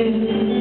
to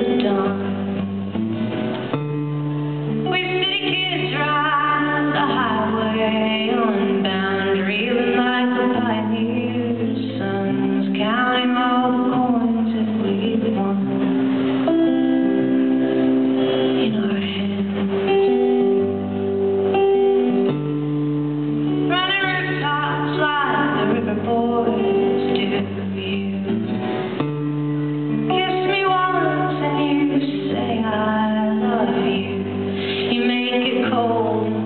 Oh.